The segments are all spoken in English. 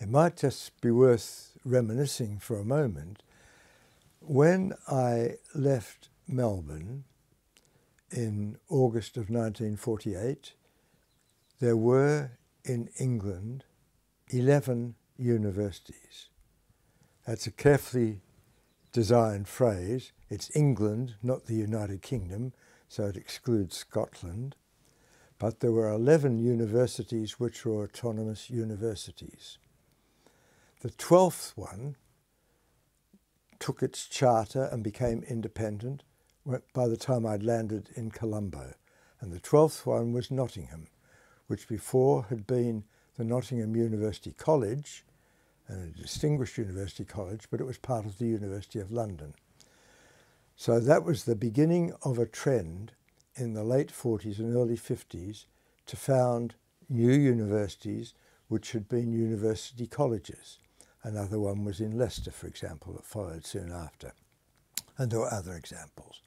It might just be worth reminiscing for a moment. When I left Melbourne in August of 1948, there were in England 11 universities. That's a carefully designed phrase. It's England, not the United Kingdom, so it excludes Scotland. But there were 11 universities which were autonomous universities. The 12th one took its charter and became independent by the time I'd landed in Colombo. And the 12th one was Nottingham, which before had been the Nottingham University College, and a distinguished university college, but it was part of the University of London. So that was the beginning of a trend in the late 40s and early 50s to found new universities which had been university colleges. Another one was in Leicester, for example, that followed soon after. And there were other examples.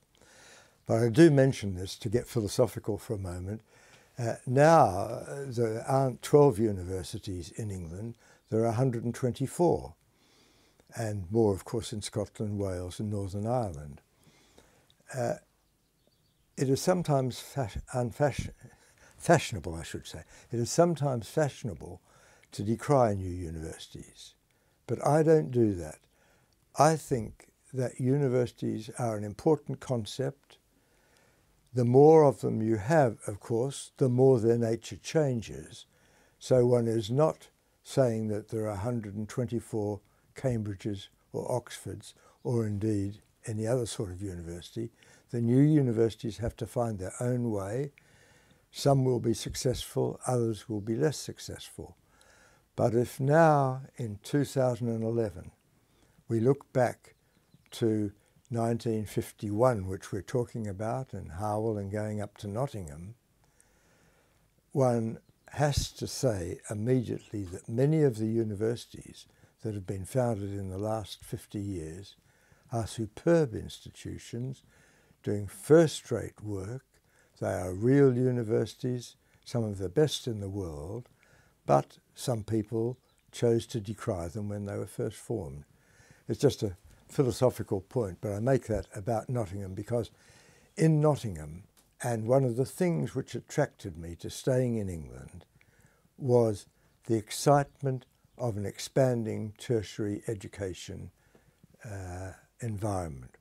But I do mention this to get philosophical for a moment. Uh, now, uh, there aren't 12 universities in England, there are 124, and more, of course, in Scotland, Wales, and Northern Ireland. Uh, it is sometimes fashion fashionable, I should say. It is sometimes fashionable to decry new universities, but I don't do that. I think that universities are an important concept. The more of them you have, of course, the more their nature changes. So one is not saying that there are 124 Cambridges or Oxfords or indeed any other sort of university. The new universities have to find their own way. Some will be successful, others will be less successful. But if now in 2011 we look back to 1951, which we're talking about, and Harwell and going up to Nottingham, one has to say immediately that many of the universities that have been founded in the last 50 years are superb institutions doing first-rate work. They are real universities, some of the best in the world, but some people chose to decry them when they were first formed. It's just a philosophical point, but I make that about Nottingham because in Nottingham, and one of the things which attracted me to staying in England was the excitement of an expanding tertiary education uh, environment.